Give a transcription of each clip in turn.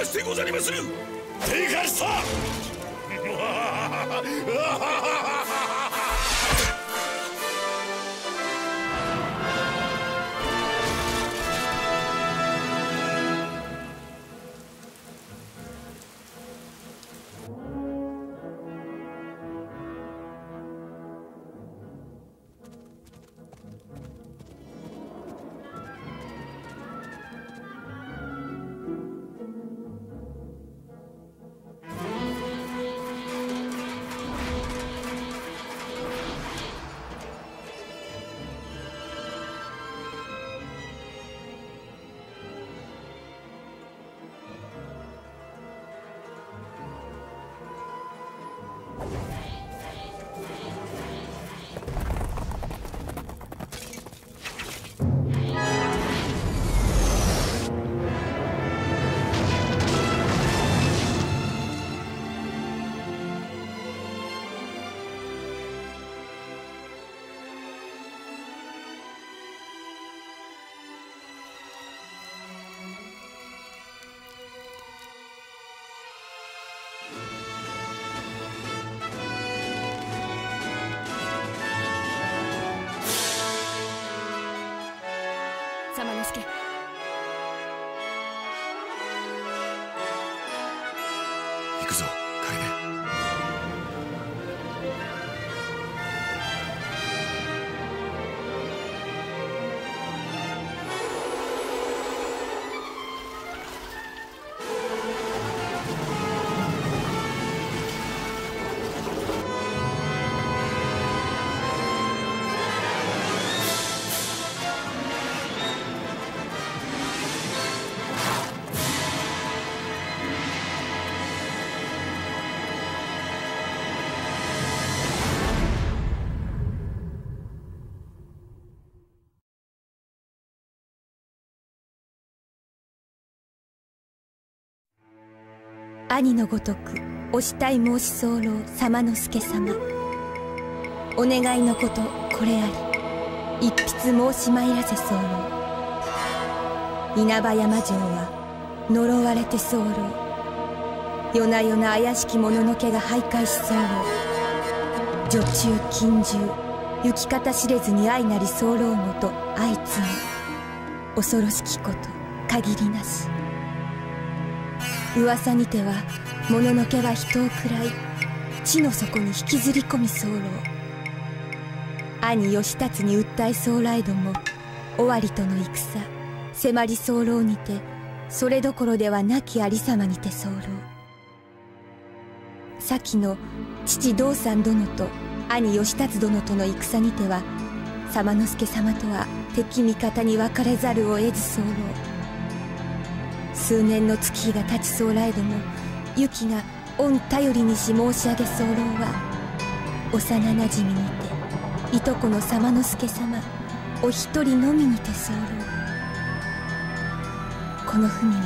ましてござりまする。兄のごとくお慕い申し候様之助様。お願いのことこれあり一筆申し参らせ候。稲葉山城は呪われて候。夜な夜な怪しき者の毛が徘徊し候。女中近獣行き方知れずに愛なり候ごと相次ぐ。恐ろしきこと限りなし。噂にては物の毛は人を喰らい地の底に引きずり込み候。兄義達に訴え候。来ども尾張との戦迫り候にてそれどころではなきありさまにて候。先の父道三殿と兄義達殿との戦にては様之助様とは敵味方に分かれざるを得ず候。数年の月日が経ちそうらえどもユキが御頼りにし申し上げ候は幼なじみにていとこの様之助様お一人のみにて候この文が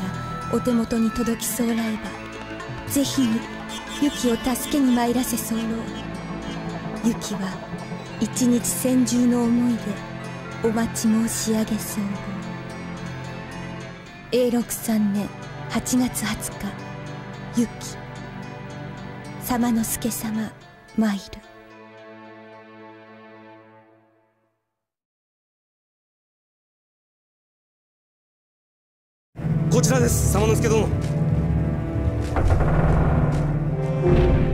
お手元に届きそうらえばぜひにユキを助けに参らせ候ユキは一日千中の思いでお待ち申し上げそう。永禄3年8月20日。ユキ。様之助様参るこちらです様之助殿。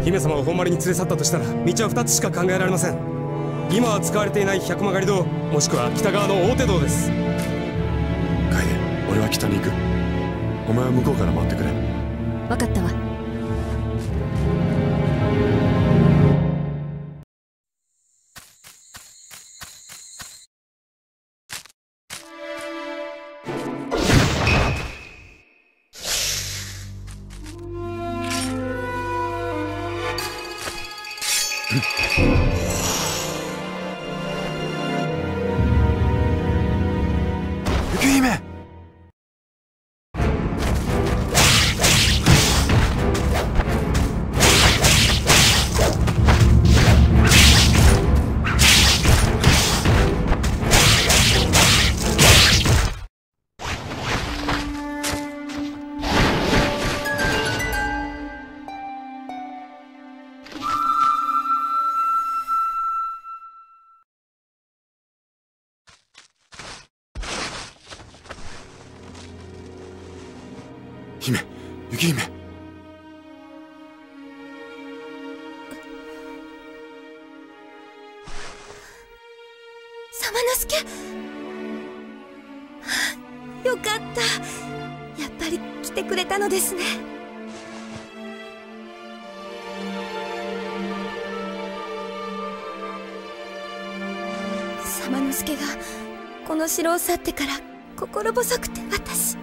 姫様を本丸に連れ去ったとしたら道は2つしか考えられません。今は使われていない百曲り堂もしくは北側の大手堂です。俺は北に行く。お前は向こうから待ってくれ。分かったわ。を去ってから心細くて私。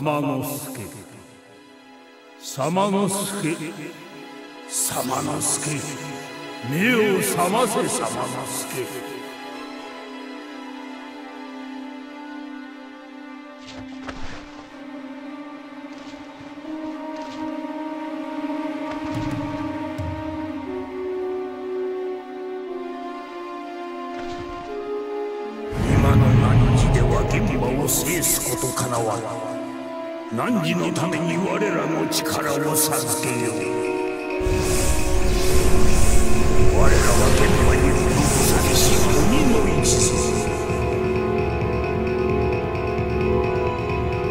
様之助様之助様之助目を覚ませ様之助汝のために我らの力を授けよう。我らは現場に滅ぼされし鬼の一族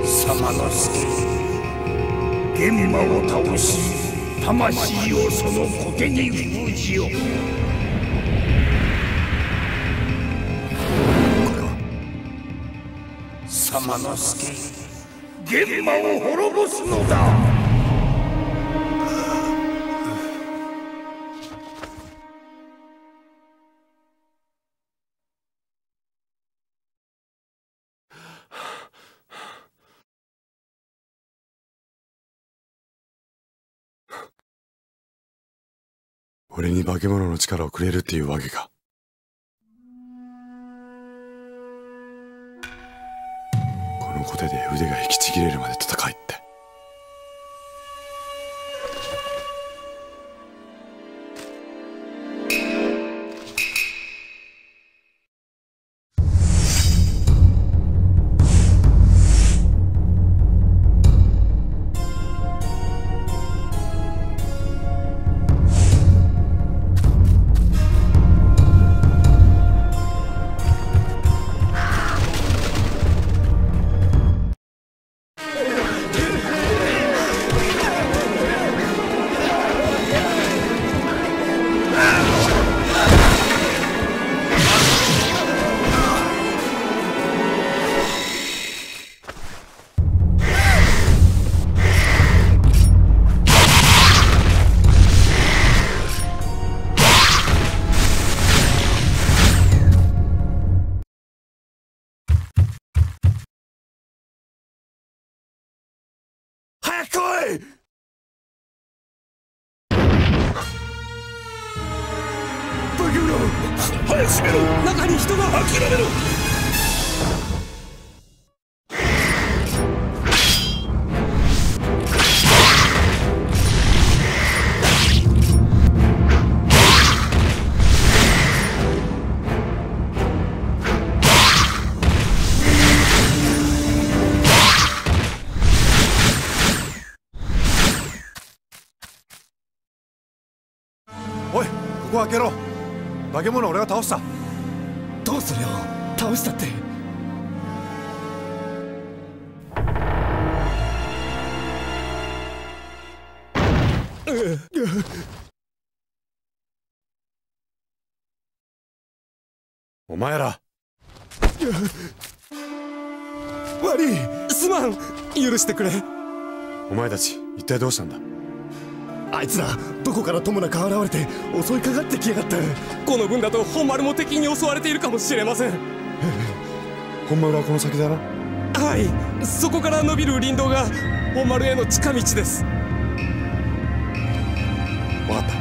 様の助現場を倒し魂をその小手に封じよ様の助現場を滅ぼすのだ俺に化け物の力をくれるっていうわけか。このコテで腕が引きちぎれるまで戦い。化け物俺が倒した。どうするよ。倒したって。お前ら。悪い。すまん。許してくれ。お前たち一体どうしたんだあいつらどこからともなく現れて襲いかかってきやがった。この分だと本丸も敵に襲われているかもしれません。本丸はこの先だな。はい。そこから伸びる林道が本丸への近道です。分かった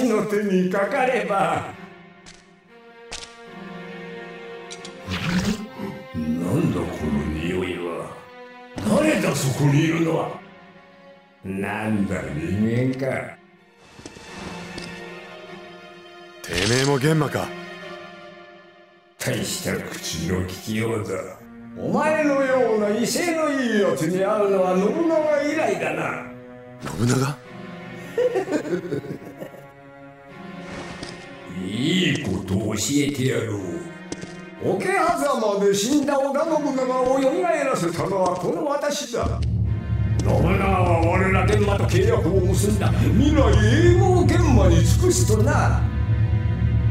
私の手にかかれば。なんだこの匂いは。誰だそこにいるのは。なんだ人間か。てめえも玄馬か。大した口の利きようだ。お前のような威勢のいいやつに会うのは信長以来だな。信長？ことを教えてやろう。桶狭間で死んだ織田信長を蘇らせたのはこの私だ。信長は我ら玄馬と契約を結んだ。未来永劫玄馬に尽くすとな。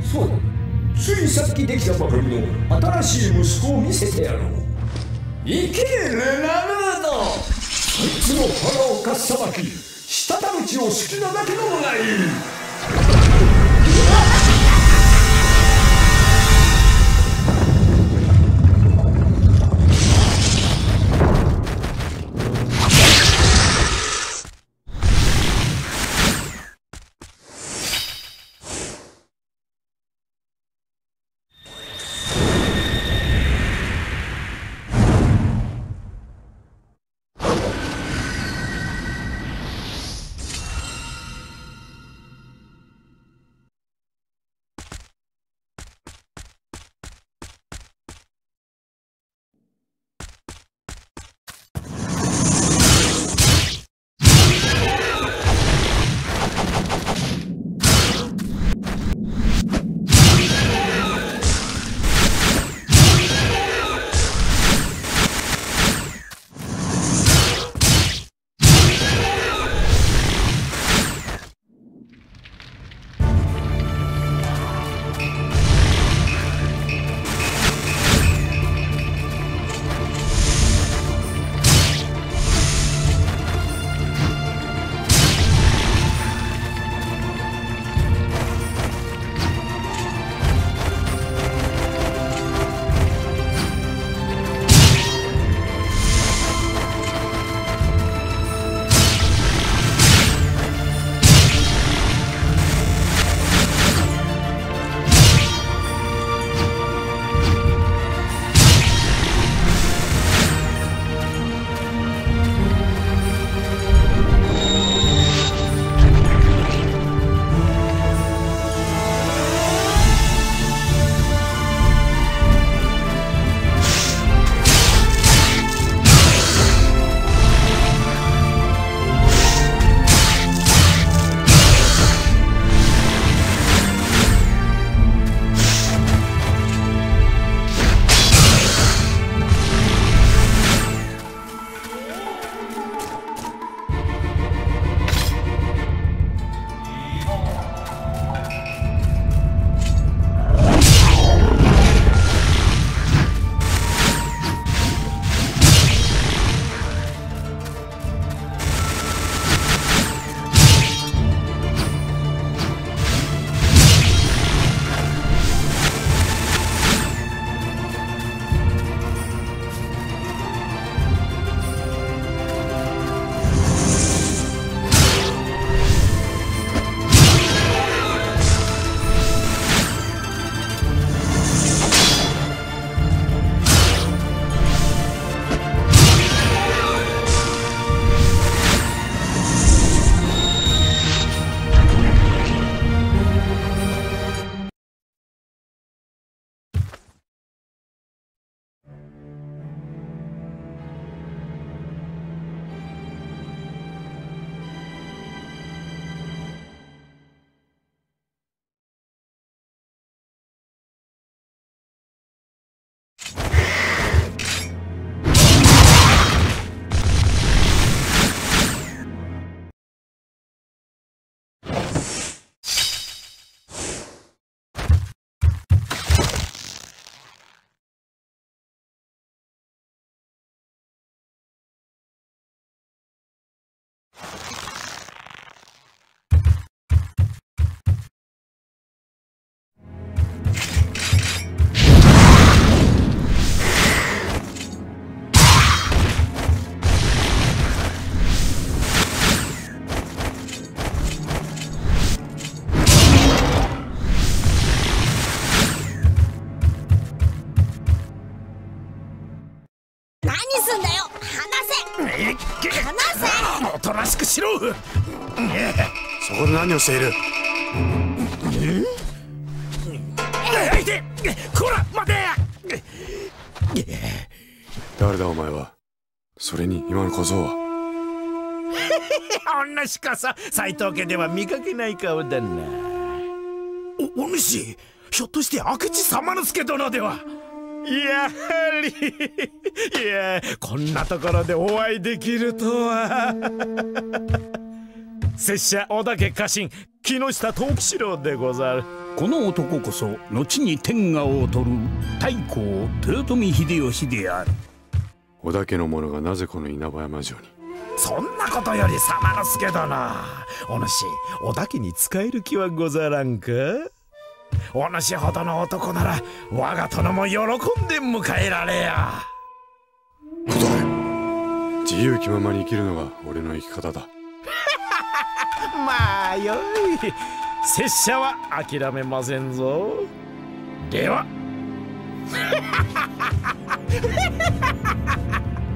そうだ。ついさっきできたばかりの新しい息子を見せてやろう。生けレナルードそいつの腹をかっさばき滴る血を好きなだけ飲むがいい。しろそこで何をしている？こら待て誰だお前はそれに今の小僧は女しかさ斎藤家では見かけない顔だなおお主ひょっとして明智様之助殿ではやはり。いやこんなところでお会いできるとは。拙者織田家家臣木下藤吉郎でござる。この男こそ後に天下を取る。太閤豊臣秀吉である。織田家の者がなぜこの稲葉山城に？そんなことより様之助殿。お主織田家に仕える気はござらんか？お主ほどの男なら我が殿も喜んで迎えられや。自由気ままに生きるのが俺の生き方だ。まあよい。拙者は諦めませんぞ。では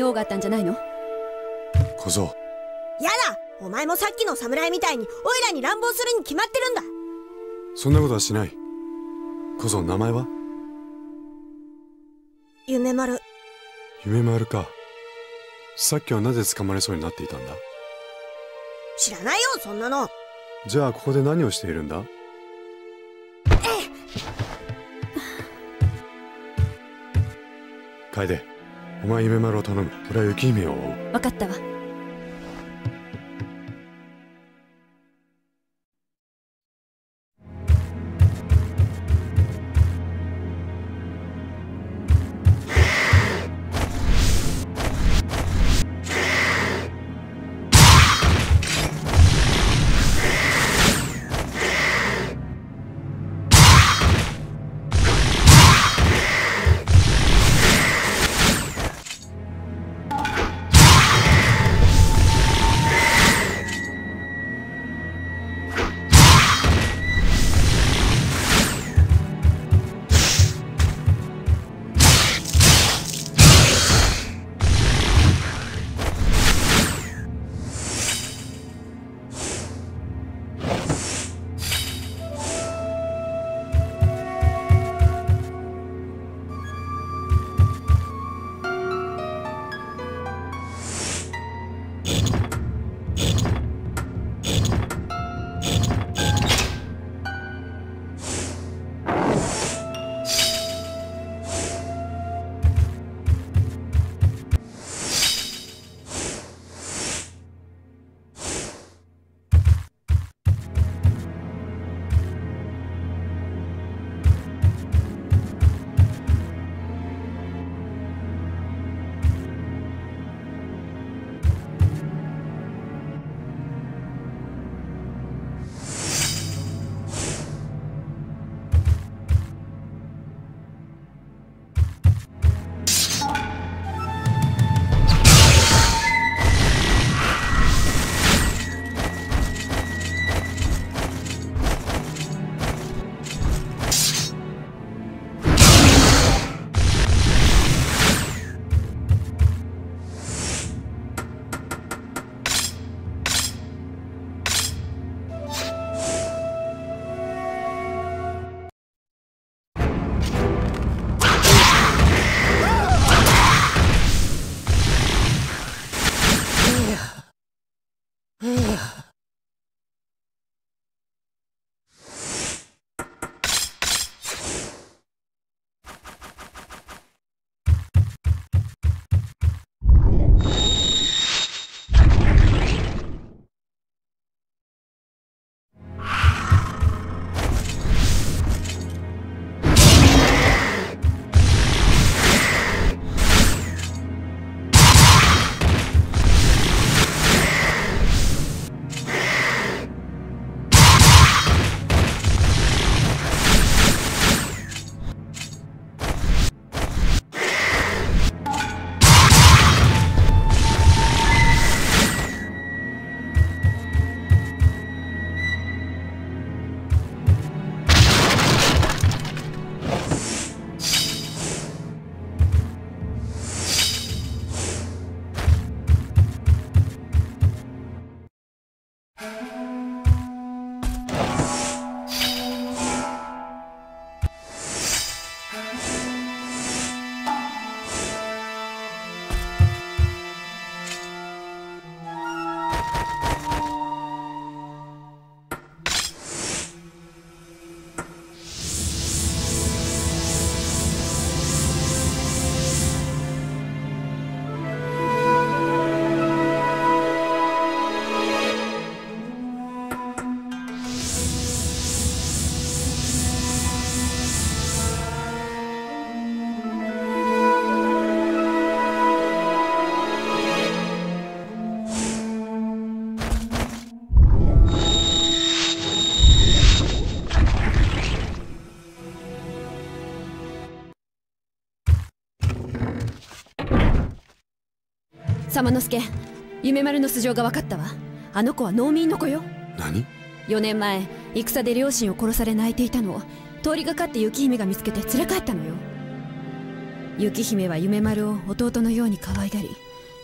用があったんじゃないの？小僧。やだ！お前もさっきの侍みたいにオイラに乱暴するに決まってるんだ！そんなことはしない。小僧名前は？夢丸。夢丸か。さっきはなぜ捕まれそうになっていたんだ？知らないよそんなの。じゃあここで何をしているんだ？楓お前夢丸を頼む。俺は雪姫を追う。分かったわ。様之助夢丸の素性が分かったわ。あの子は農民の子よ。何？4年前戦で両親を殺され泣いていたのを通りがかって雪姫が見つけて連れ帰ったのよ。雪姫は夢丸を弟のように可愛がり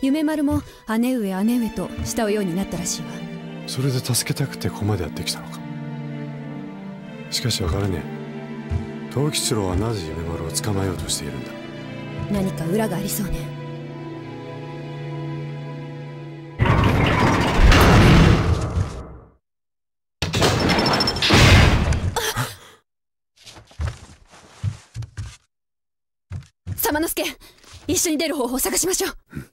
夢丸も姉上姉上と慕うようになったらしいわ。それで助けたくてここまでやってきたのか。しかし分からねえ。藤吉郎はなぜ夢丸を捕まえようとしているんだ？何か裏がありそうね一緒に出る方法を探しましょう。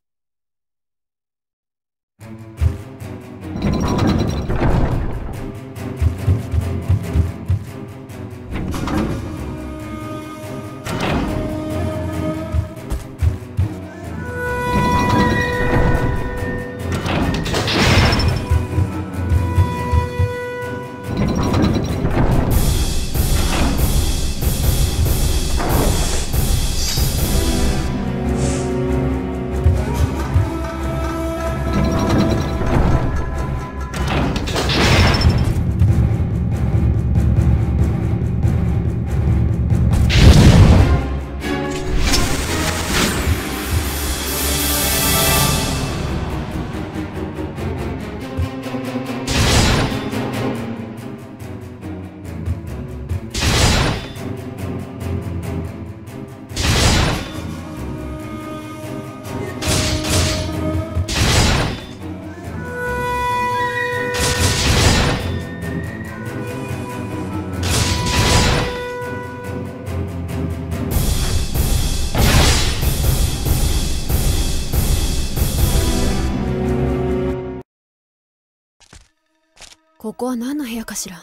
ここは何の部屋かしら？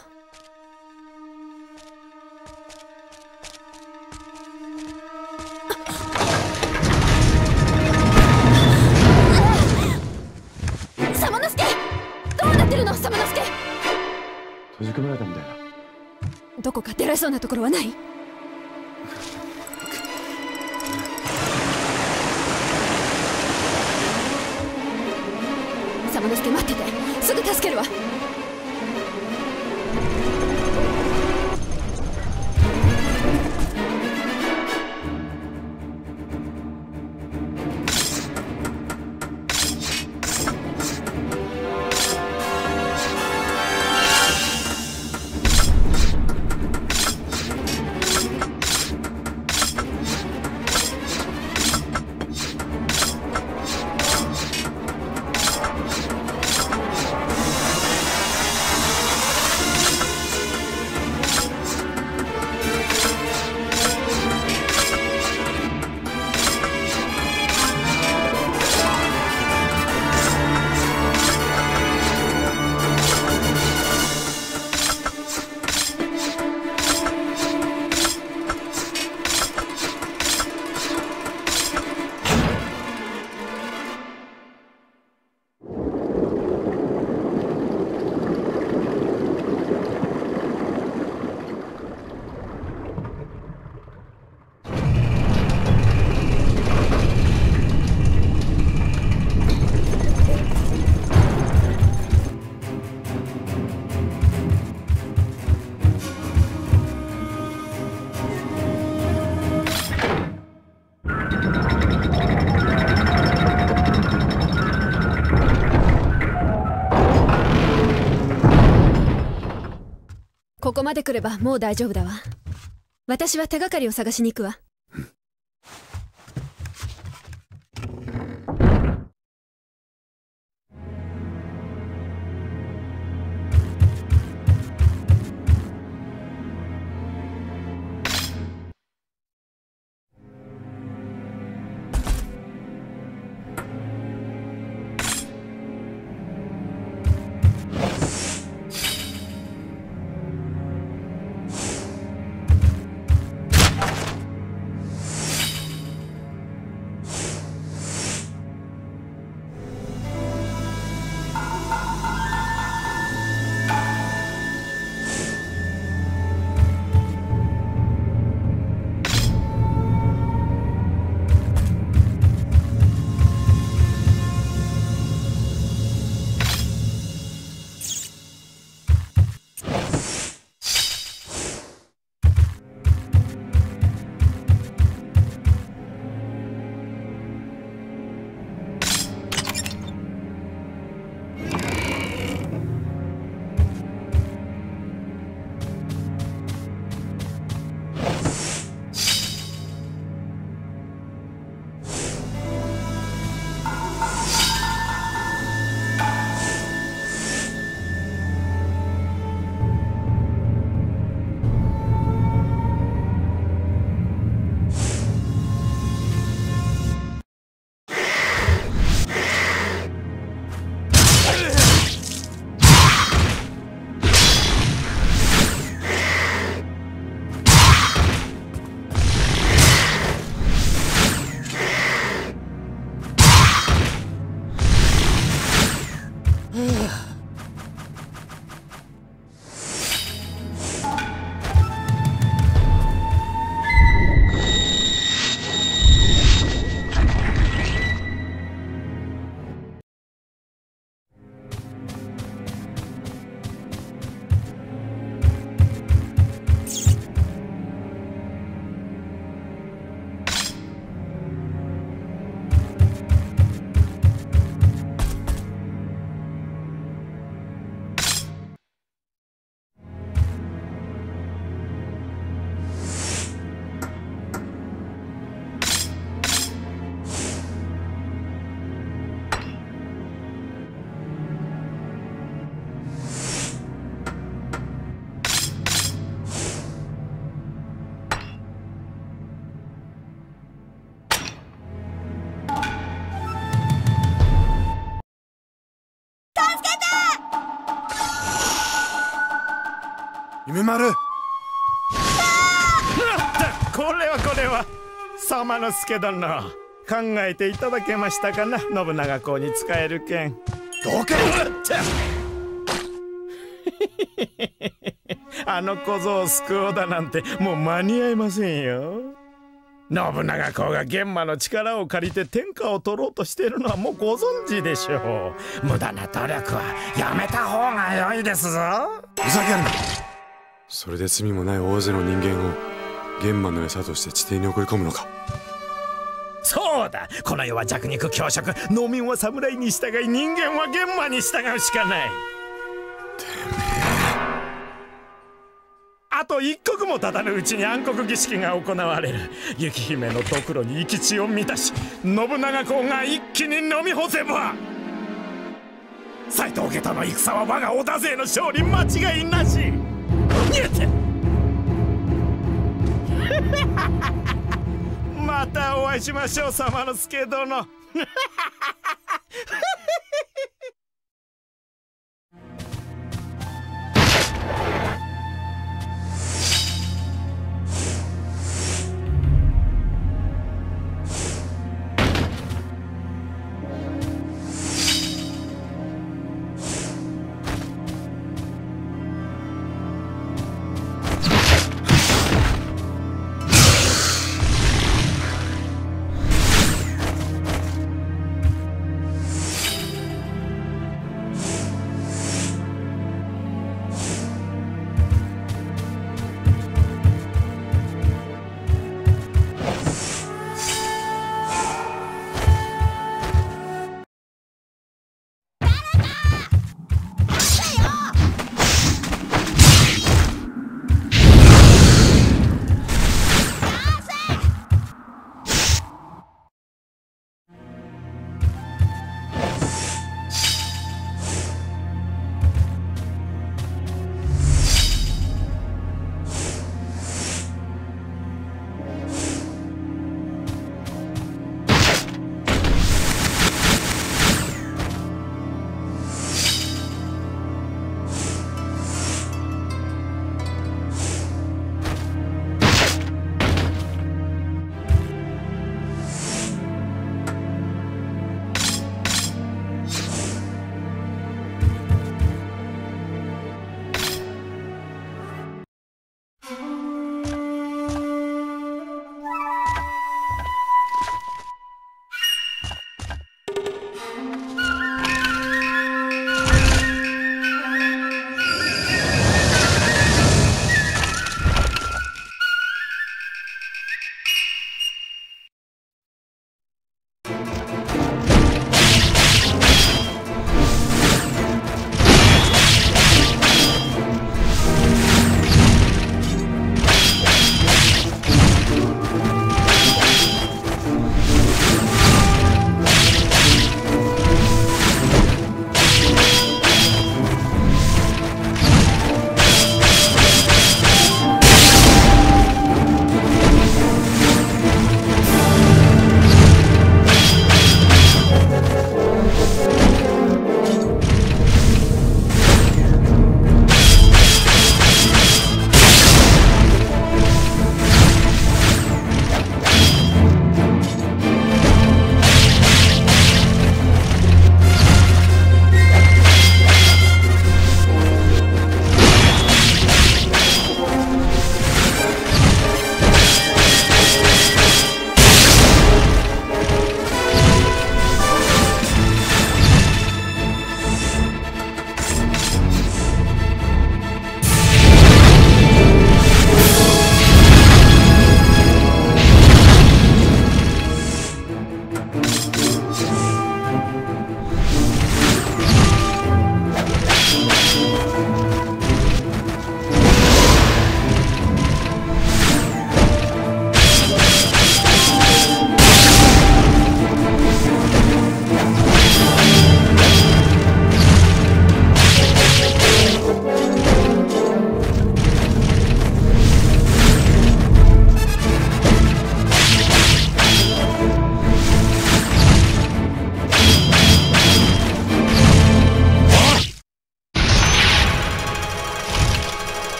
様之助どうなっ。てるの様之助閉じ込められたみたいだどこか出られそうなところはない様之助待っ。ててすぐ助けるわまで来ればもう大丈夫だわ。私は手がかりを探しに行くわ。夢丸。これはこれは様の助殿考えていただけましたかな信長公に使える剣どけ あの小僧を救おうだなんてもう間に合いませんよ。信長公が玄馬の力を借りて天下を取ろうとしているのはもうご存知でしょう。無駄な努力はやめた方が良いですぞ。ふざけるなそれで罪もない大勢の人間を玄馬の餌として地底に送り込むのか。そうだ。この世は弱肉強食農民は侍に従い人間は玄馬に従うしかない。あと一刻も経たぬうちに暗黒儀式が行われる。雪姫のドクロに生き血を満たし信長公が一気に飲み干せば。斎藤家との戦は我が織田勢の勝利間違いなしにゃて またお会いしましょう様の助殿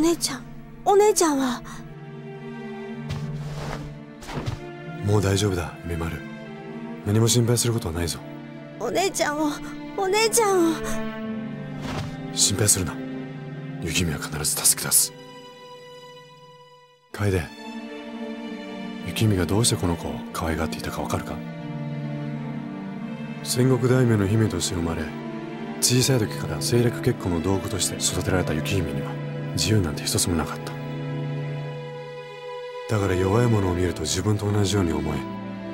姉ちゃん。お姉ちゃんは。もう大丈夫だ梅丸何も心配することはないぞ。お姉ちゃんを。お姉ちゃんを。心配するな。雪見は必ず助け出す。楓。雪見がどうしてこの子を可愛がっていたかわかるか？戦国大名の姫として生まれ小さい時から政略結婚の道具として育てられた雪姫には自由なんて一つもなかった。だから弱いものを見ると自分と同じように思い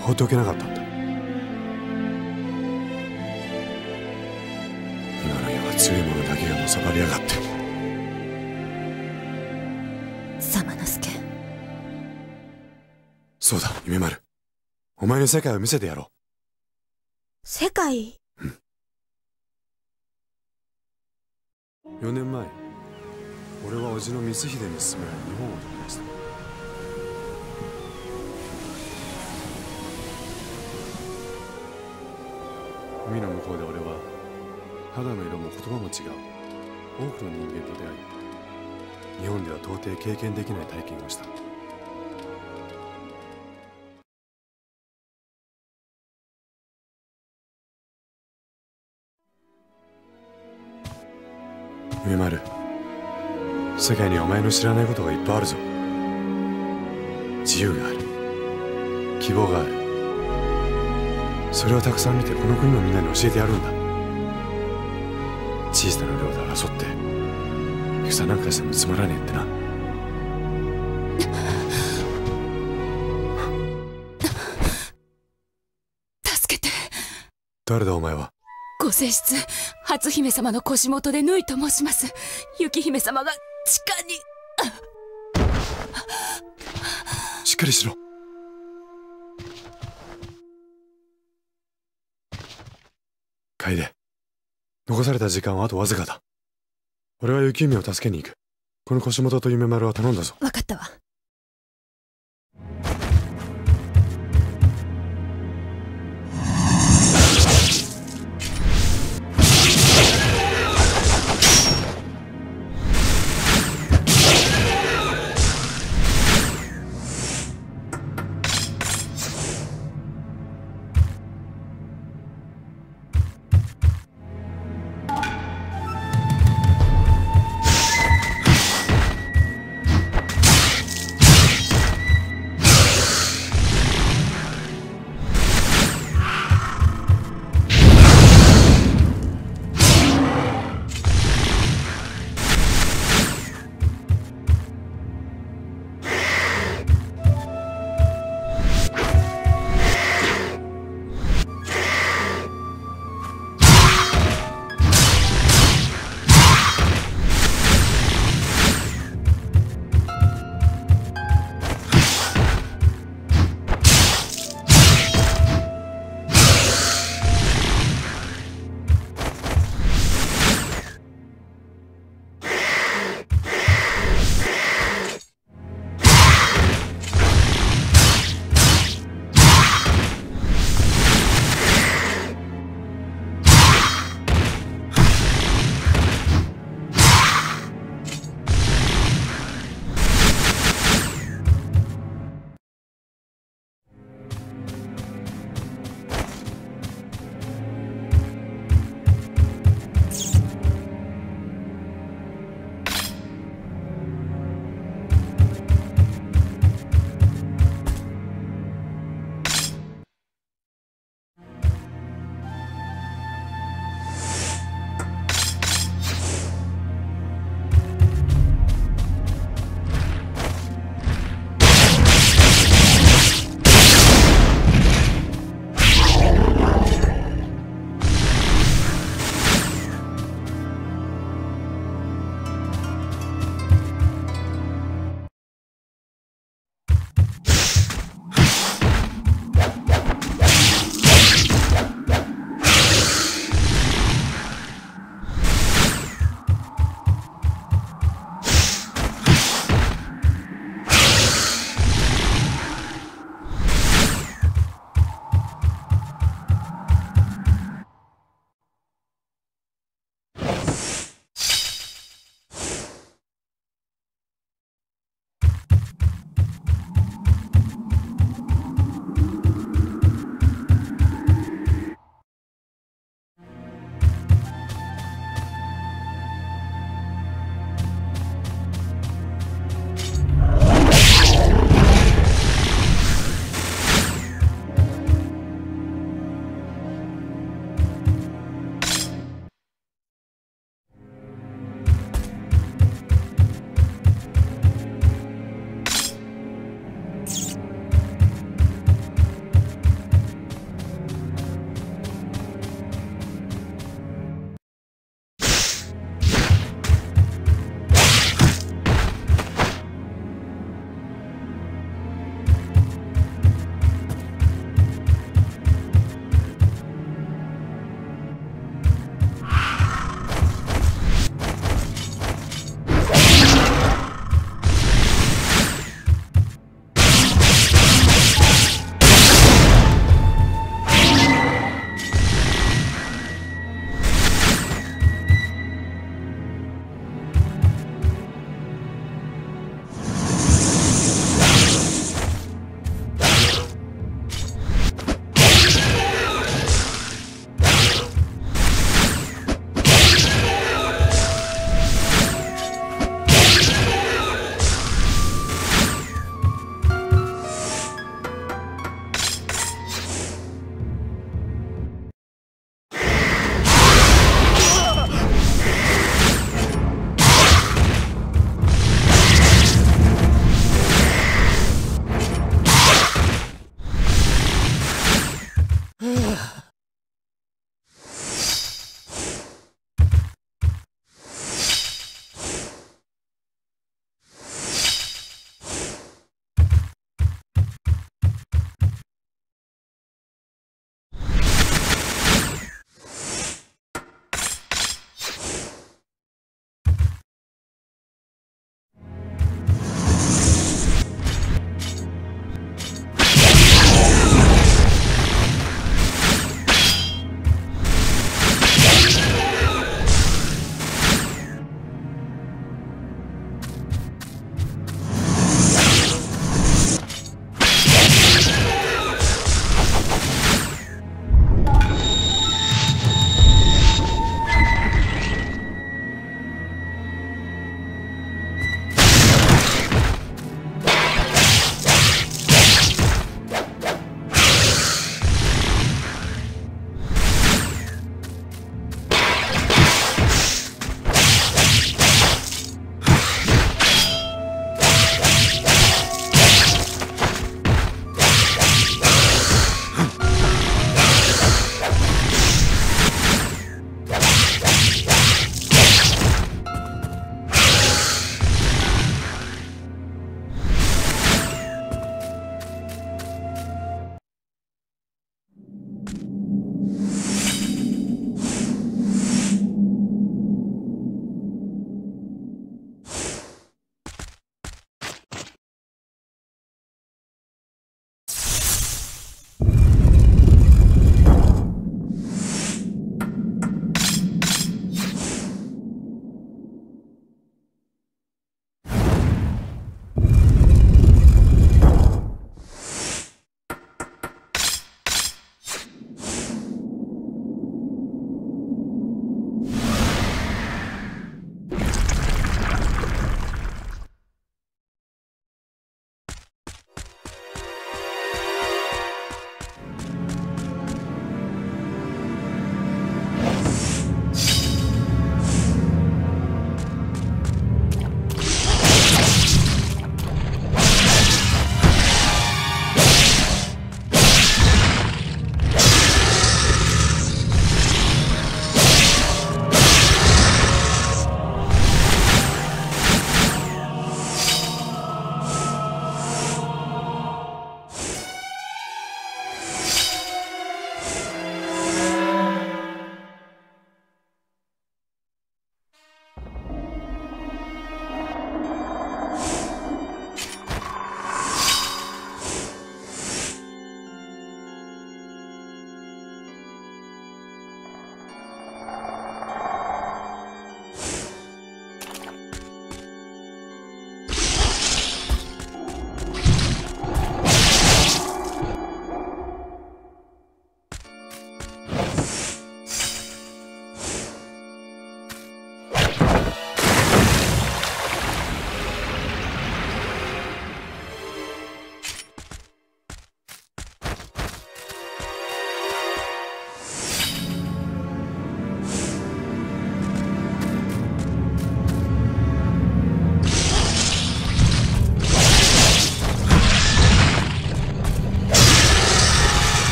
放っておけなかったんだ。今の世は強い者だけがのさばりやがって。様之助。そうだ夢丸。お前に世界を見せてやろう。世界？4年前俺は叔父の光秀に勧められ日本を飛び出した海の向こうで俺は肌の色も言葉も違う。多くの人間と出会い日本では到底経験できない体験をした。世界にはお前の知らないことがいっぱいあるぞ。自由がある。希望がある。それをたくさん見てこの国のみんなに教えてやるんだ。小さな領で争って戦なんかしてもつまらねえってな。助けて。誰だお前は？ご正室初姫様の腰元で縫いと申します。雪姫様が地下に。しっかりしろ。楓残された時間はあとわずかだ。俺は雪姫を助けに行く。この腰元と夢丸は頼んだぞ。分かったわ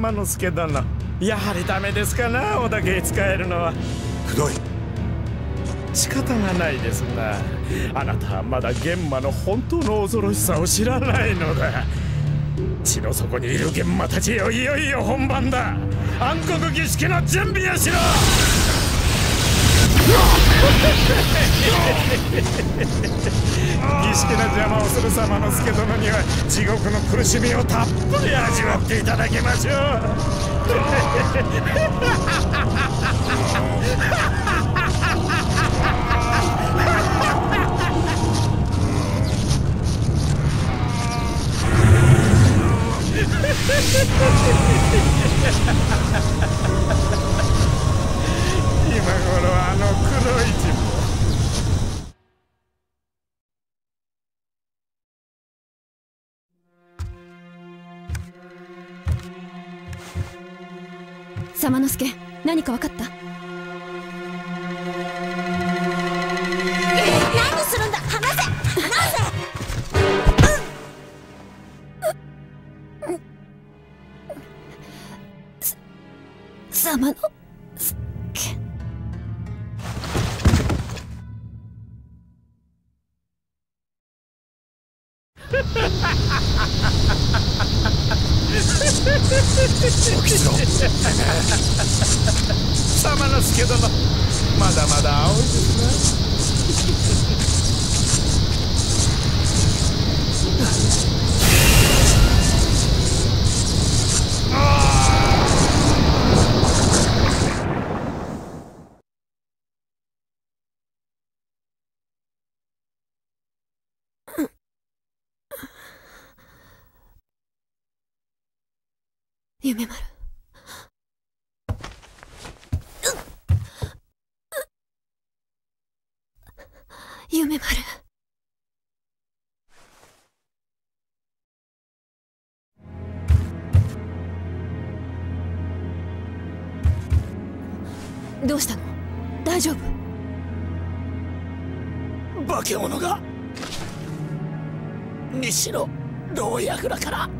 様之助殿やはりダメですかなおだけ使えるのは。くどい。仕方がないですな。あなたはまだ玄馬の本当の恐ろしさを知らないのだ。血の底にいる玄馬たちよいよいよ本番だ。暗黒儀式の準備をしろ儀式の邪魔をする様の助殿には地獄の苦しみをたっぷり味わっていただきましょう。今頃あの黒い地も夢丸。夢丸。どうしたの？大丈夫？化け物が？西の牢屋蔵から。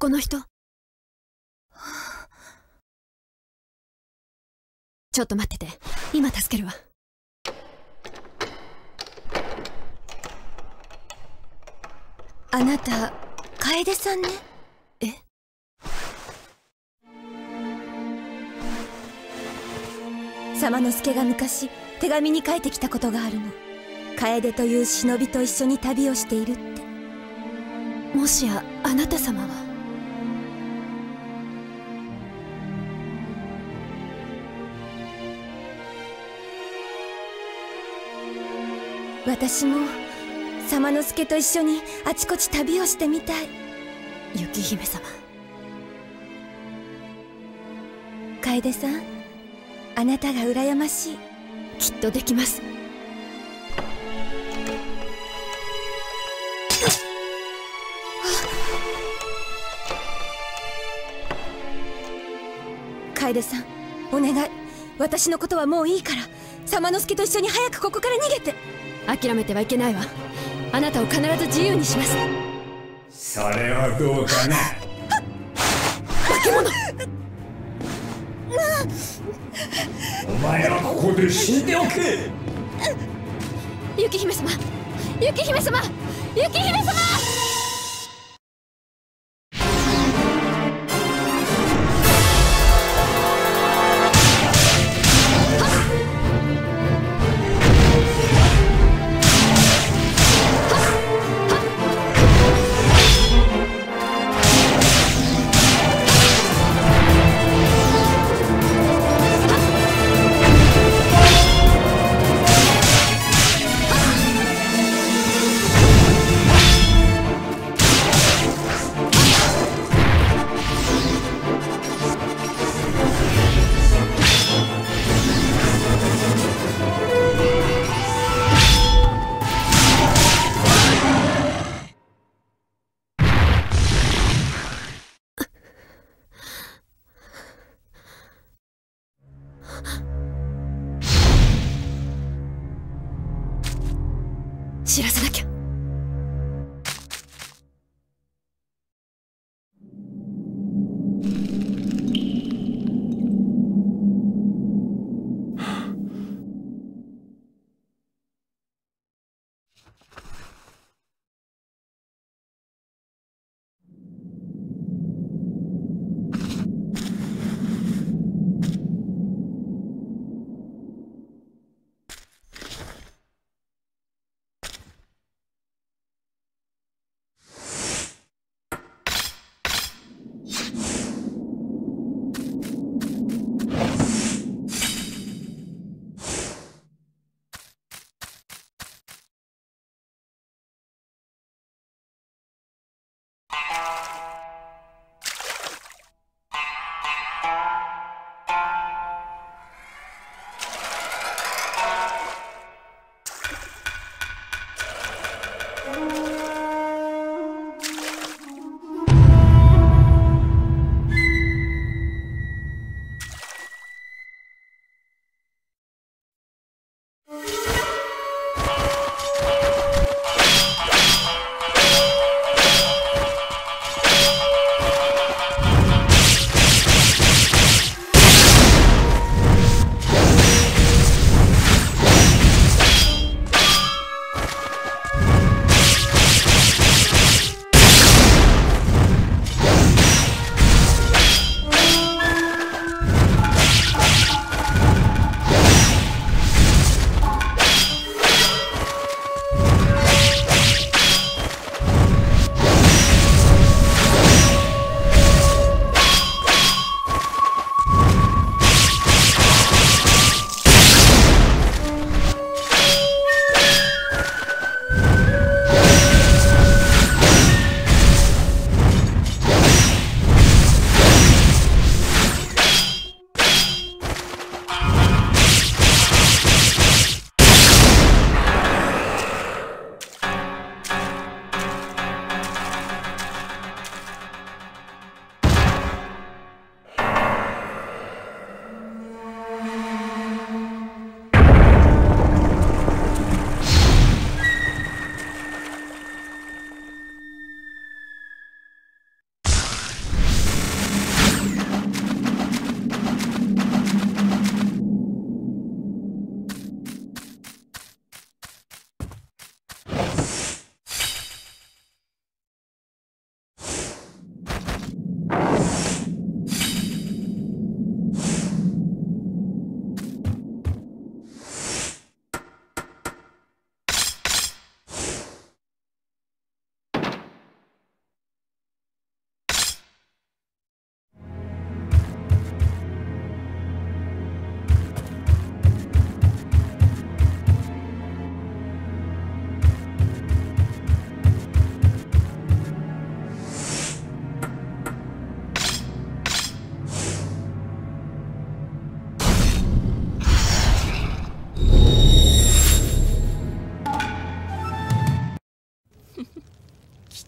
この人。ちょっと待ってて。今助けるわ。あなた楓さんね？え？様之助が昔手紙に書いてきたことがあるの。楓という忍びと一緒に旅をしているって。もしやあなた様は？私も様之助と一緒にあちこち旅をしてみたい。雪姫様。楓さんあなたが羨ましい。きっとできます。楓さんお願い。私のことはもういいから様之助と一緒に早くここから逃げて諦めてはいけないわ。あなたを必ず自由にします。それはどうかな。化け物。お前はここで死んでおけ雪姫様。雪姫様。雪姫様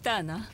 したな。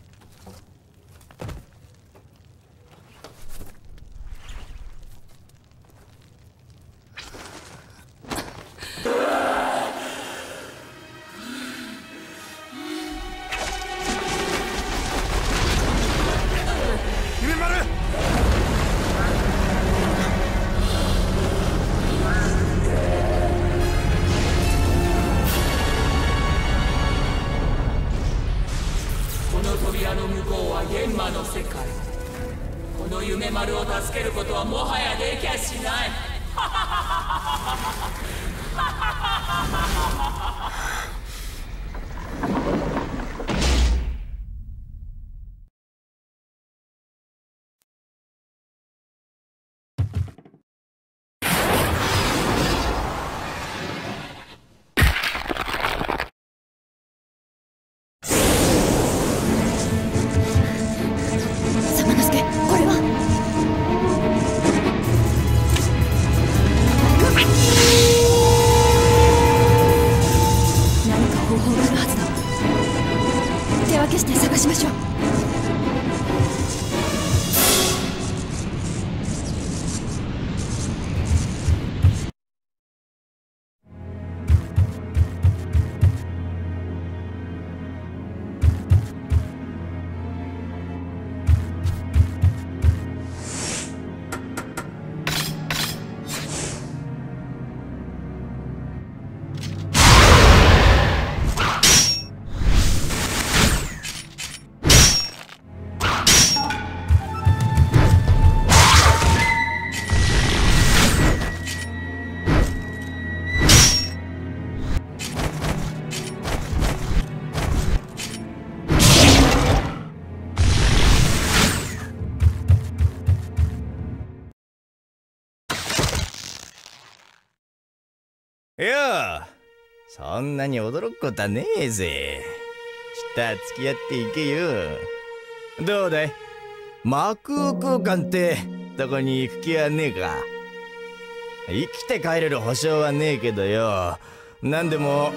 そんなに驚くことはねえぜ。ちった付き合っていけよ。どうだい？魔空空間ってとこに行く気はねえか？生きて帰れる保証はねえけどよ。なんでも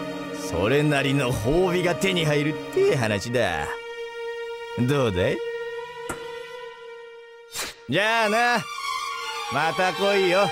それなりの褒美が手に入るって話だ。どうだい？じゃあな。また来いよ。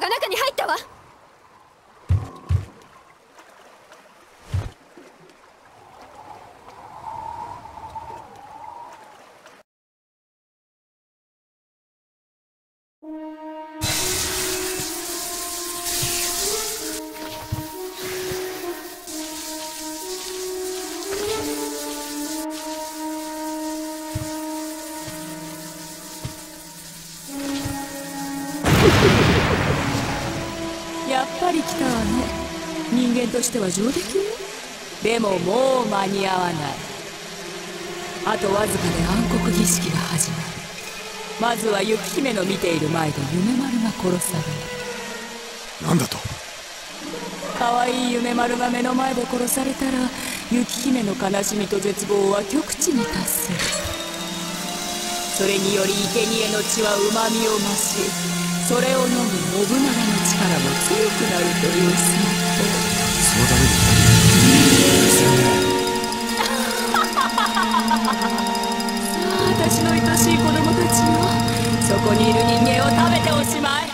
が中に入ったわ。しては上出来よ。でももう間に合わない。あとわずかで暗黒儀式が始まる。まずは雪姫の見ている前で夢丸が殺される。なんだと？可愛い夢丸が目の前で殺されたら雪姫の悲しみと絶望は極地に達する。それにより生贄の血はうまみを増しそれを飲む信長の力も強くなるという戦法。そのためにさあ私の愛しい子供たちよ。そこにいる人間を食べておしまい。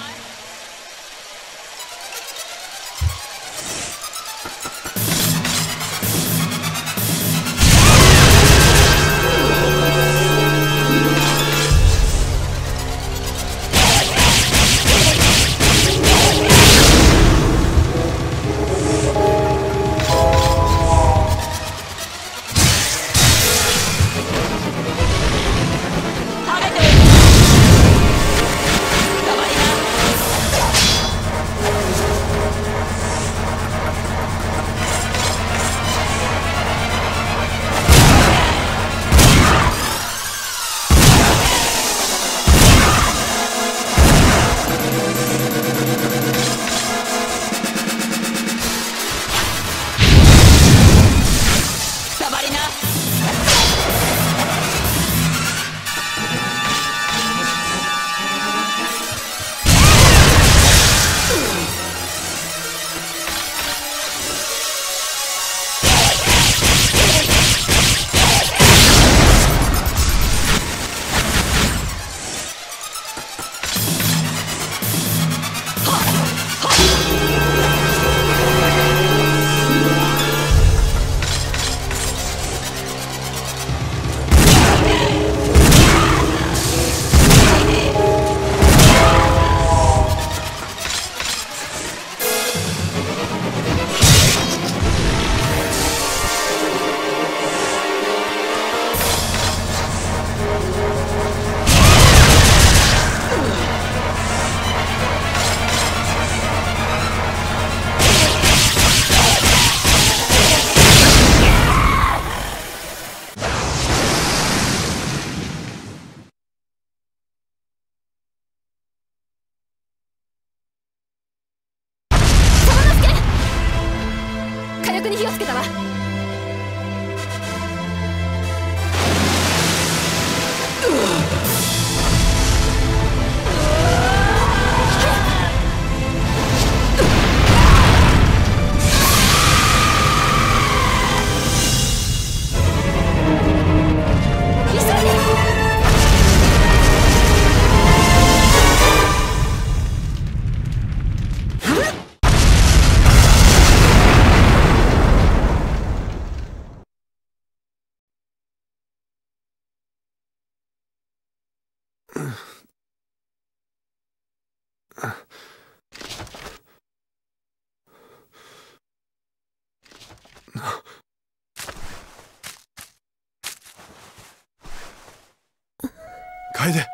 楓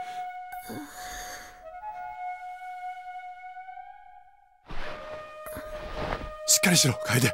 しっかりしろ楓。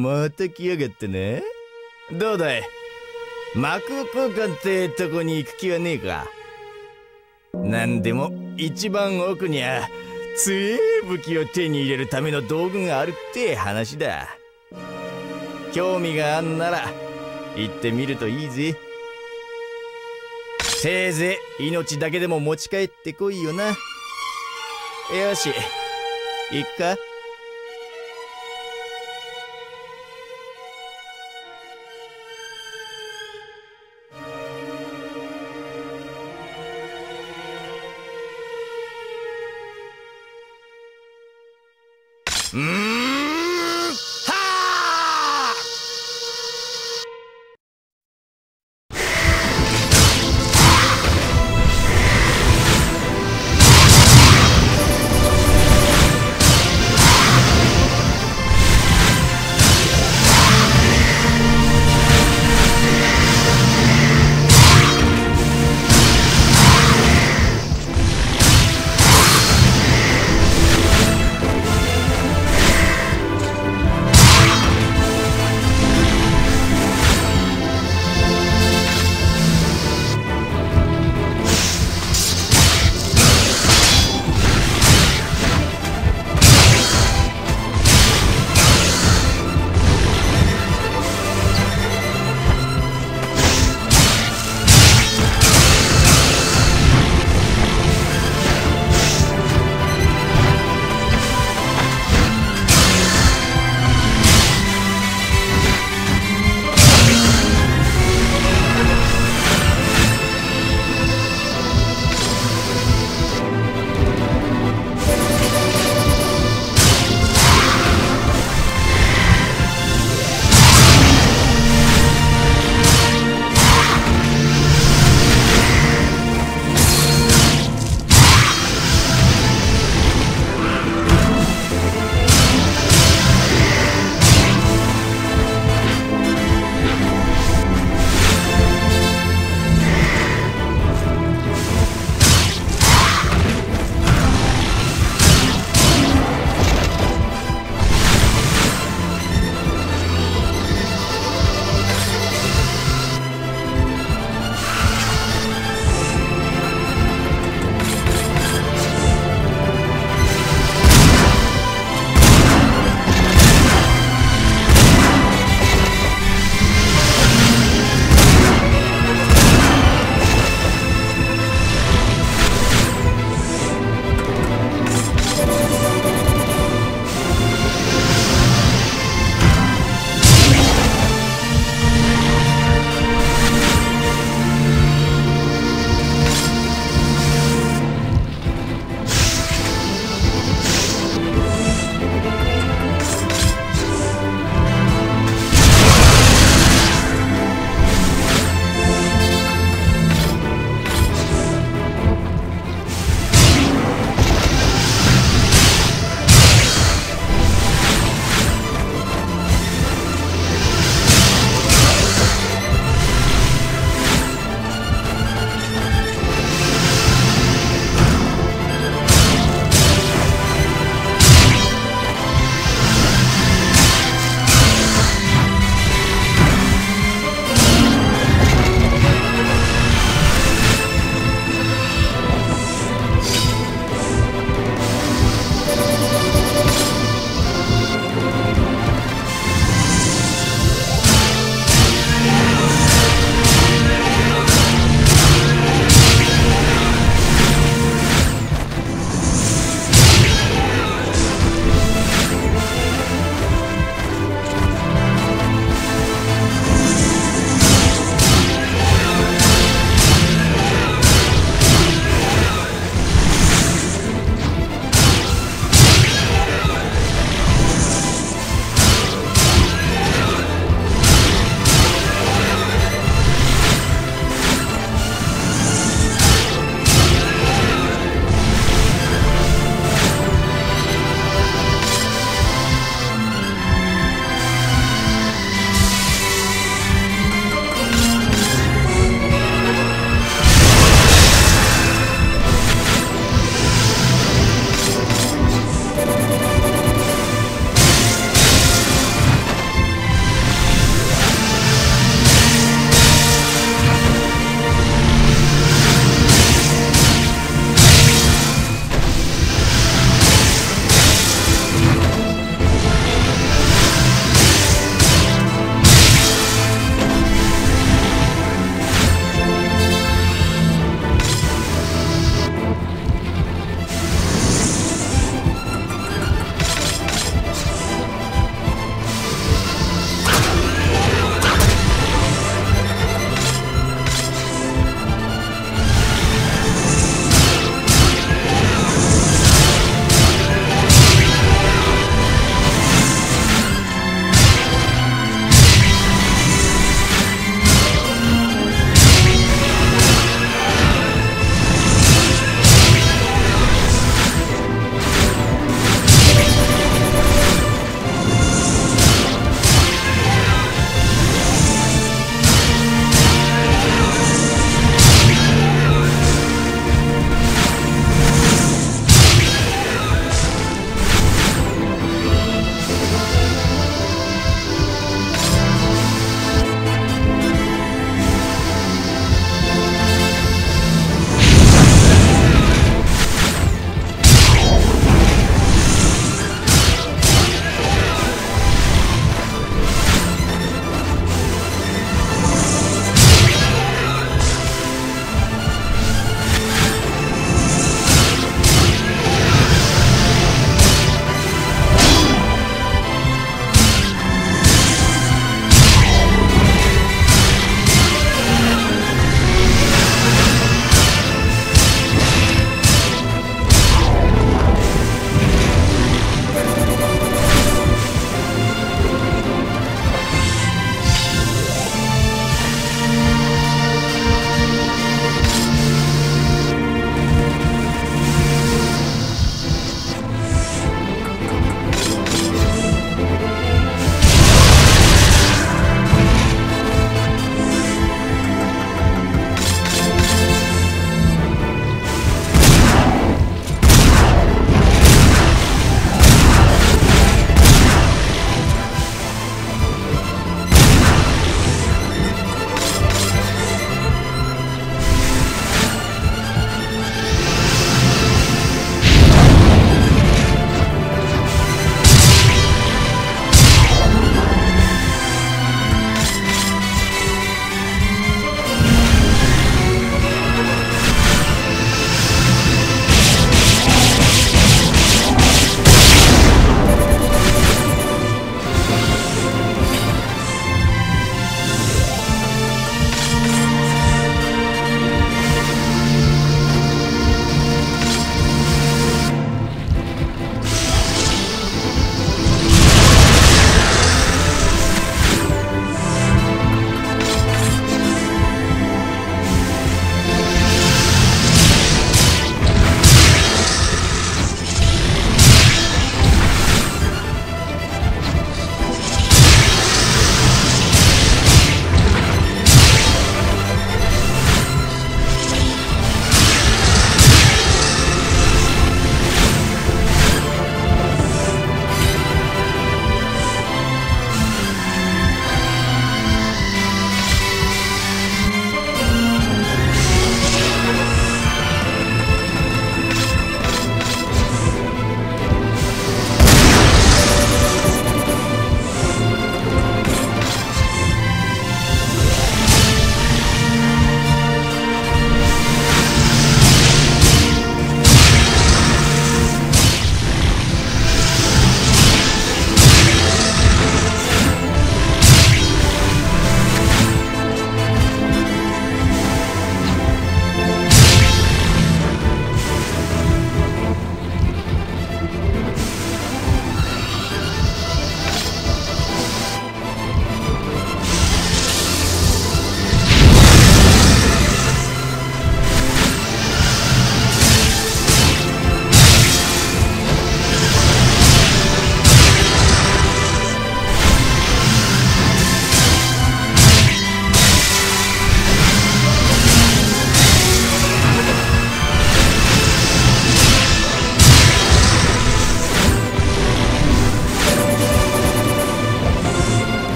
また来やがってね。どうだい？魔空空間ってとこに行く気はねえか？何でも一番奥には強え武器を手に入れるための道具があるって話だ。興味があんなら行ってみるといいぜ。せいぜい命だけでも持ち帰ってこいよな。よし行くか？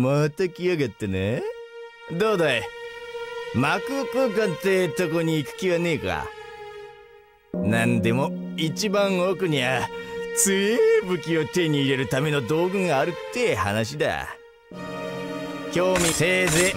また来やがってね。どうだい？魔空空間ってとこに行く気はねえか？何でも一番奥には強え武器を手に入れるための道具があるって話だ。興味せいぜい。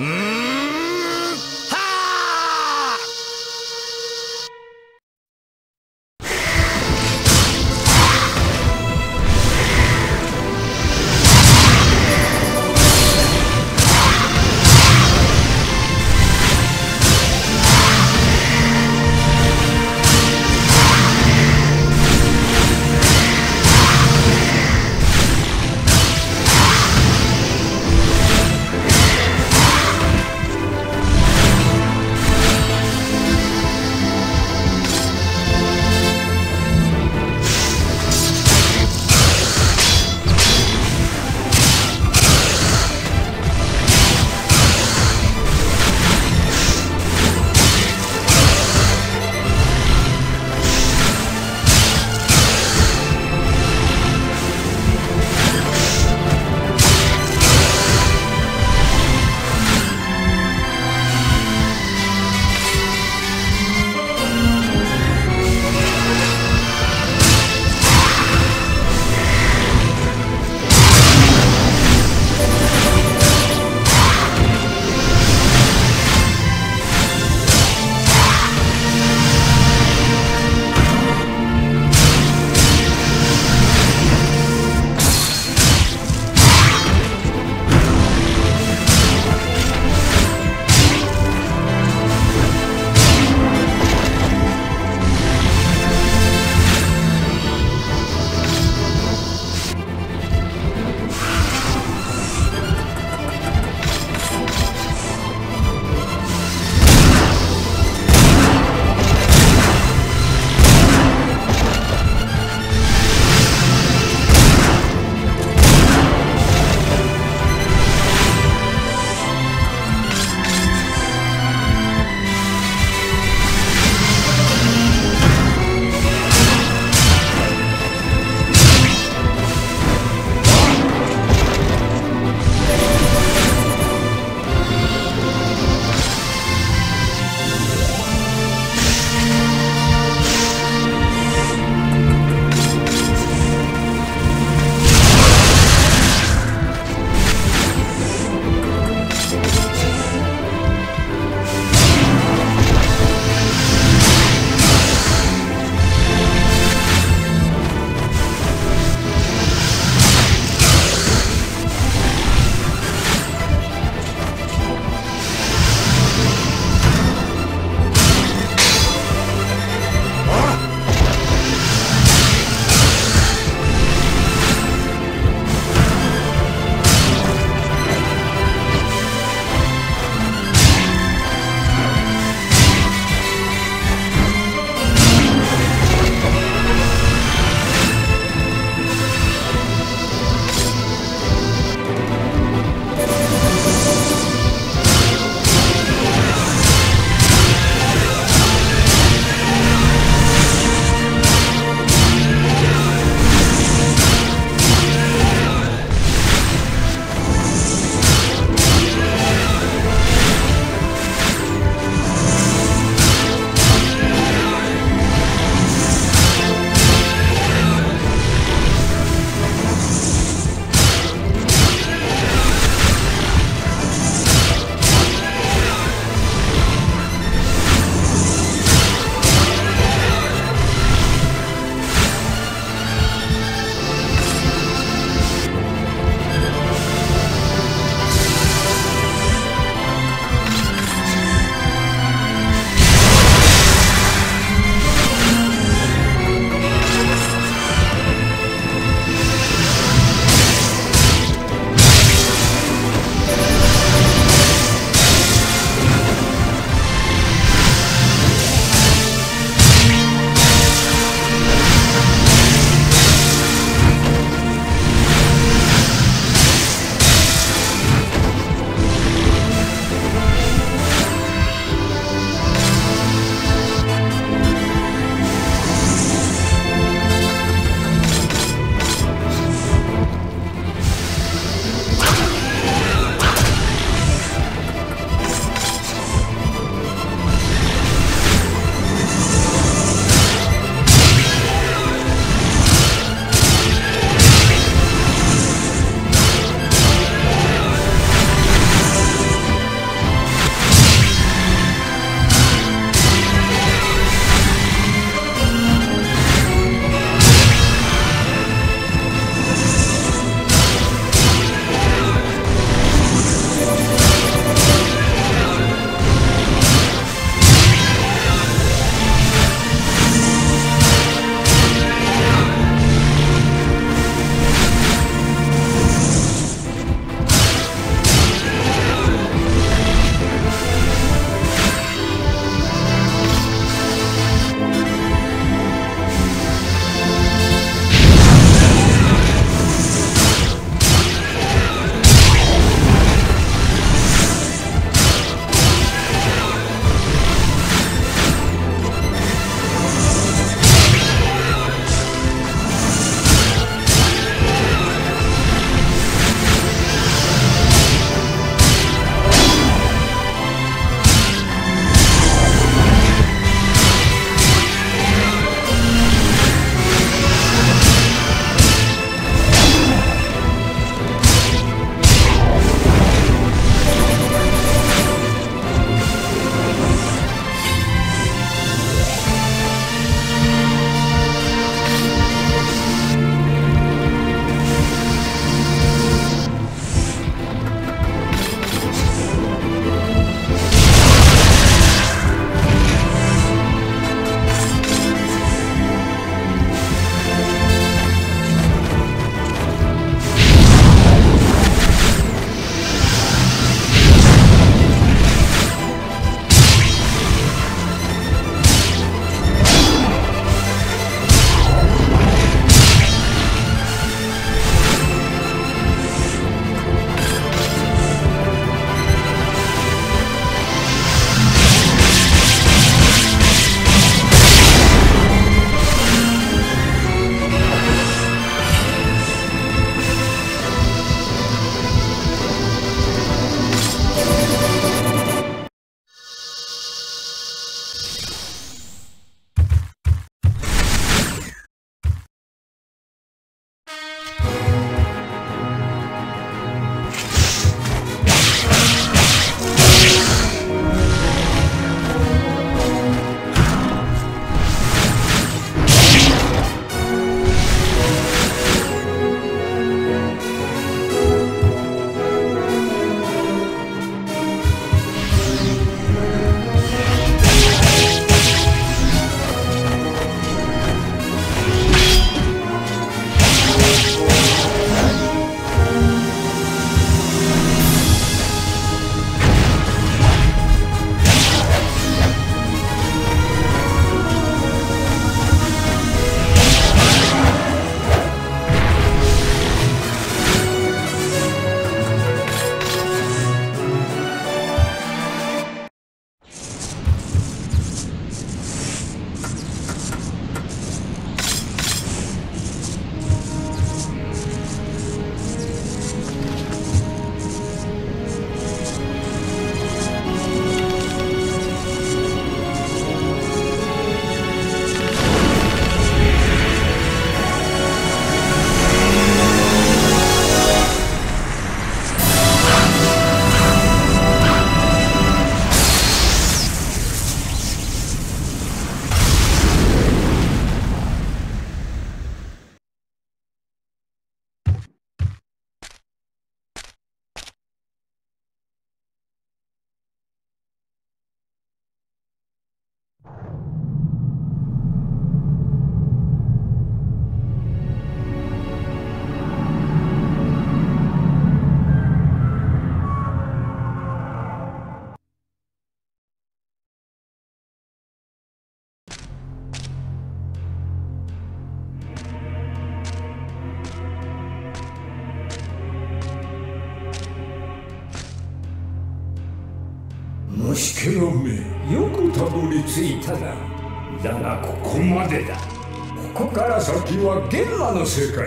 の世界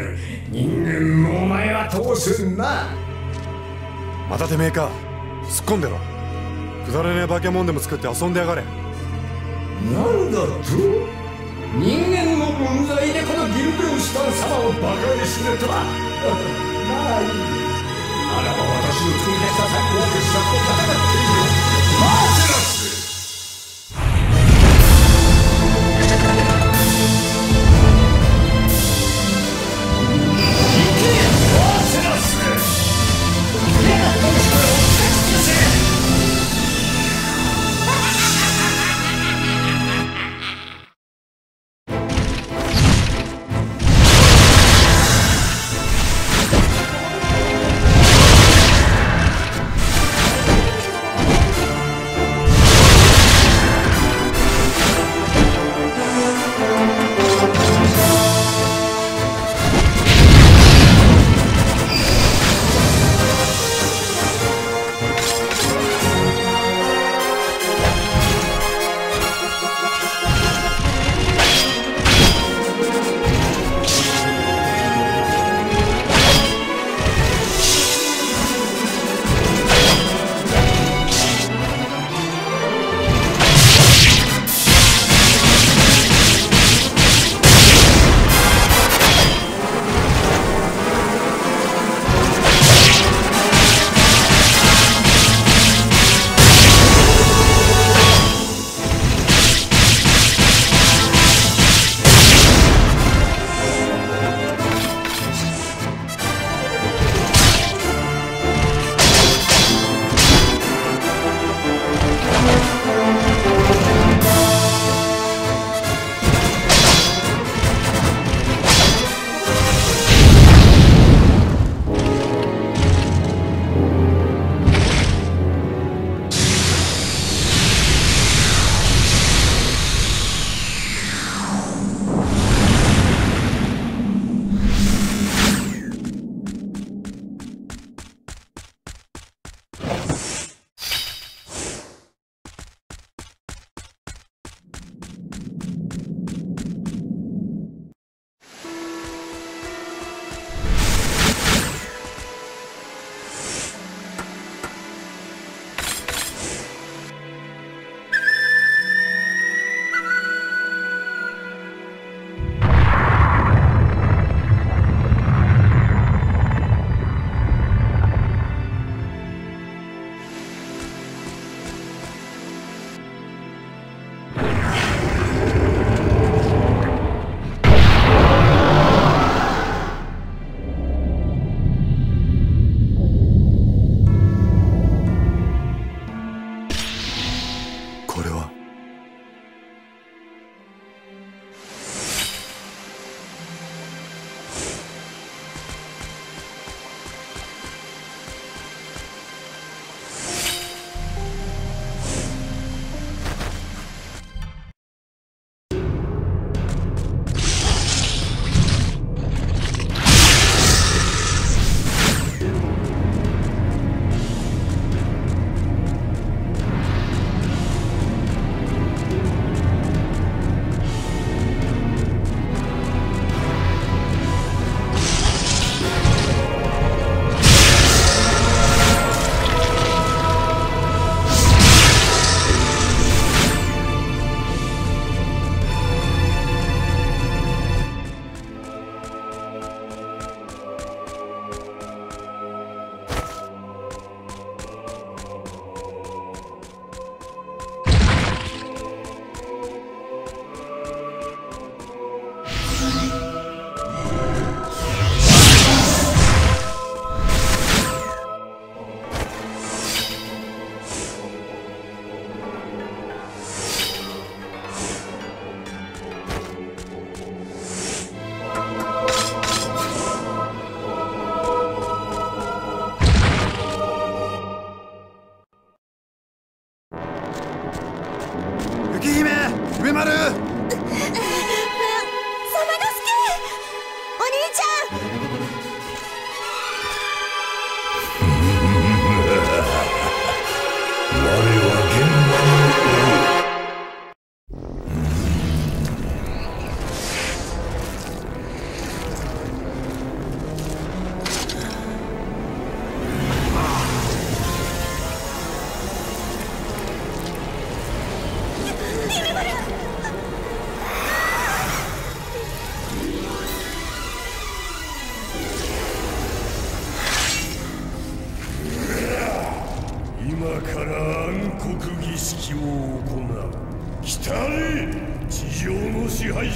人間のお前は通せんなまたてめえか。突っ込んでろ。くだらねえ化け物でも作って遊んでやがれ。なんだと？人間の分際でこのギルベウスタン様をバカにするとは。まあい。いならば私の作り出した最高傑作と戦って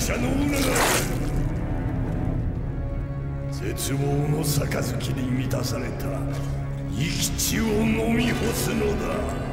者の女が絶望の杯に満たされた生き血を飲み干すのだ。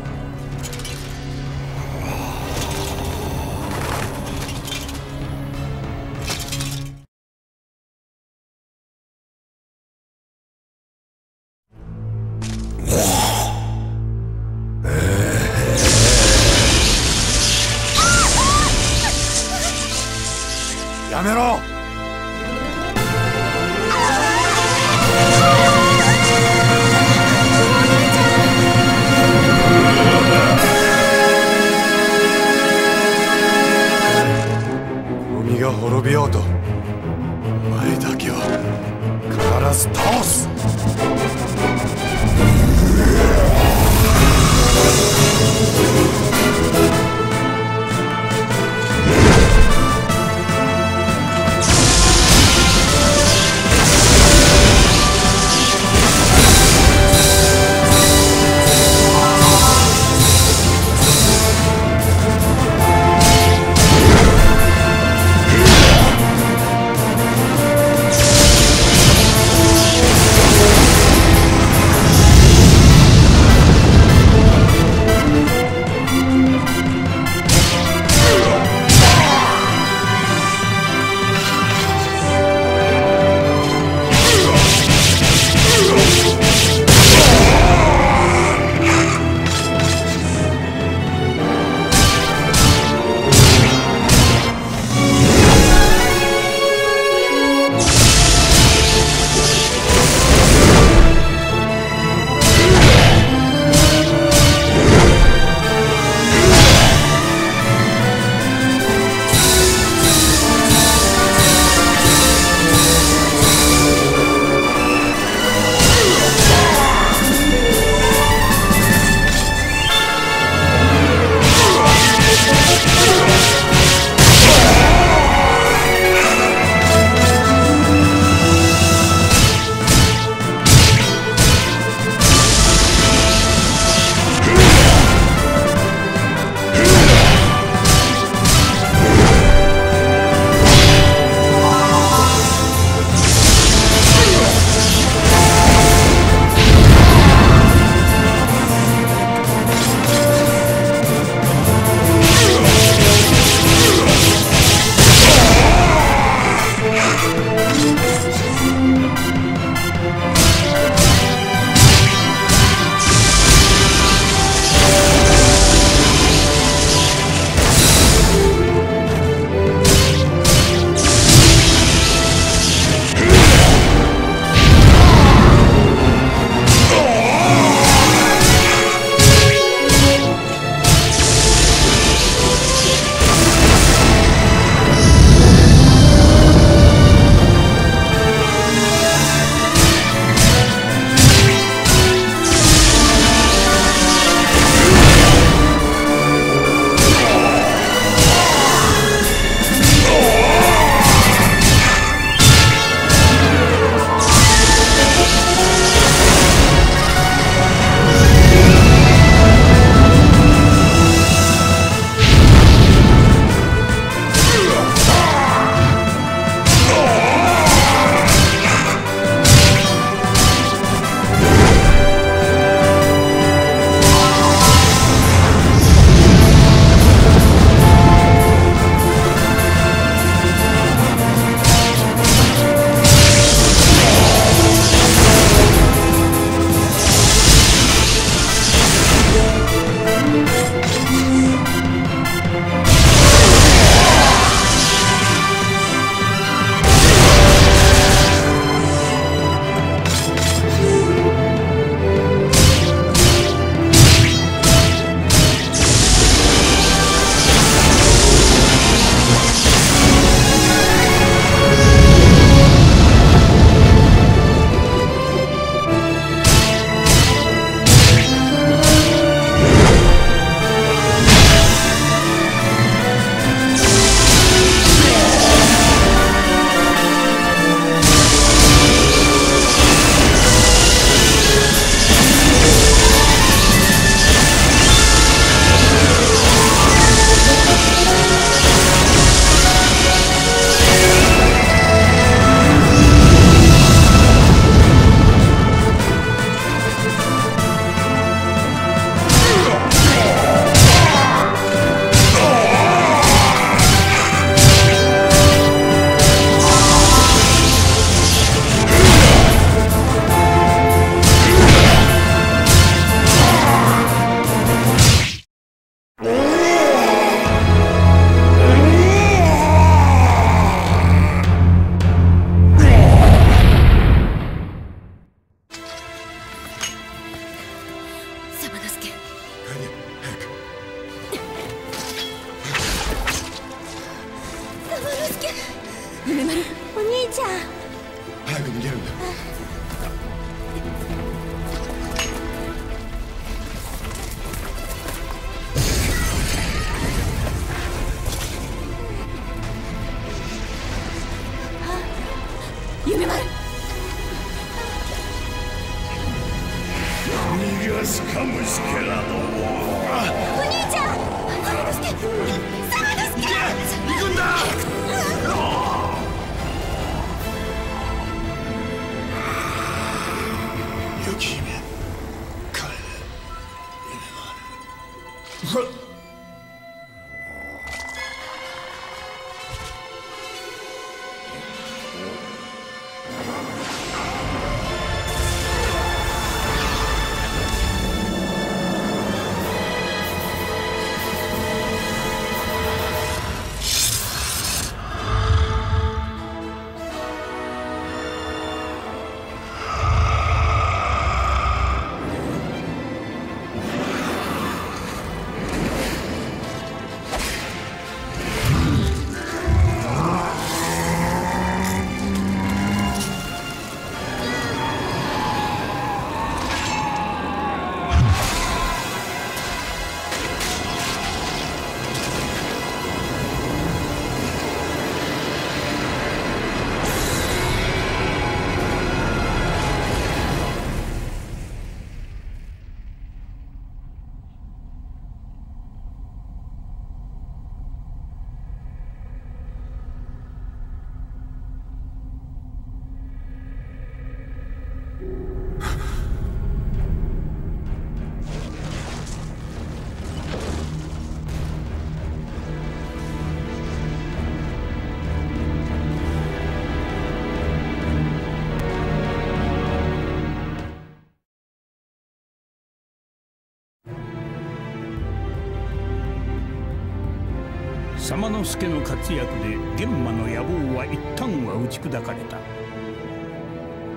左之助の活躍で玄馬の野望は一旦は打ち砕かれた。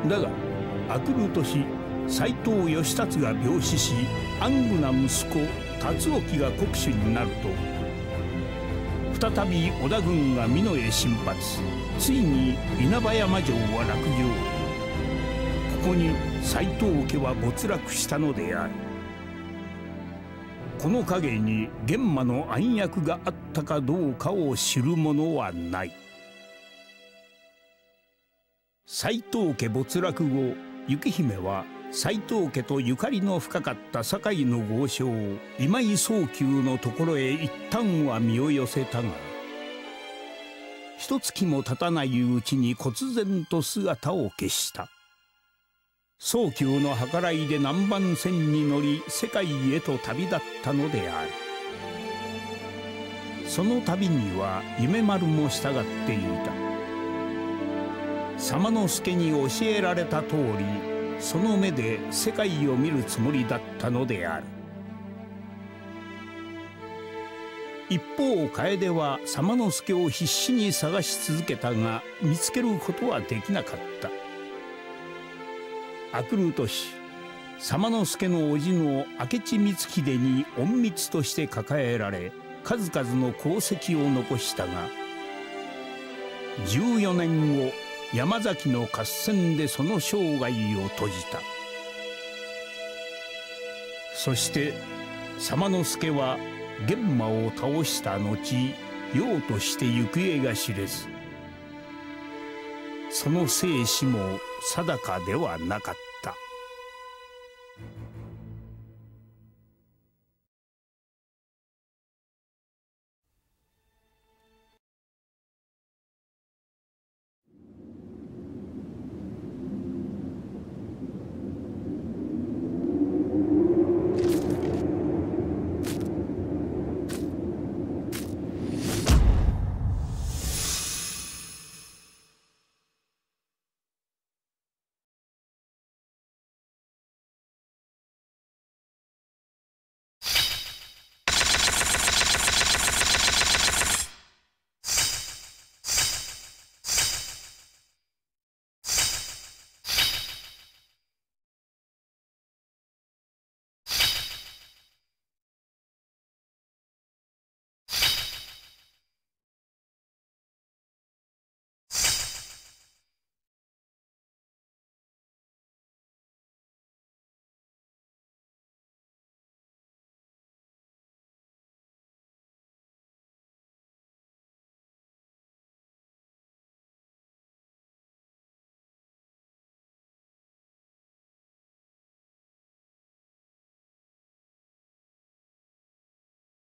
だが悪る年斎藤義達が病死し安具な息子辰興が国主になると再び織田軍が美濃へ進発。ついに稲葉山城は落城。ここに斎藤家は没落したのである。この陰に玄馬の暗躍があったかどうかを知る者はない。斎藤家没落後雪姫は斎藤家とゆかりの深かった堺の豪商今井宗久のところへ一旦は身を寄せたが一月も経たないうちに忽然と姿を消した。早急の計らいで南蛮船に乗り世界へと旅立ったのである。その旅には夢丸も従っていた。左之助に教えられた通りその目で世界を見るつもりだったのである。一方楓は左之助を必死に探し続けたが見つけることはできなかった。明くる年左之助の叔父の明智光秀に隠密として抱えられ数々の功績を残したが14年後山崎の合戦でその生涯を閉じた。そして左之助は玄馬を倒した後用として行方が知れず。その生死も定かではなかった。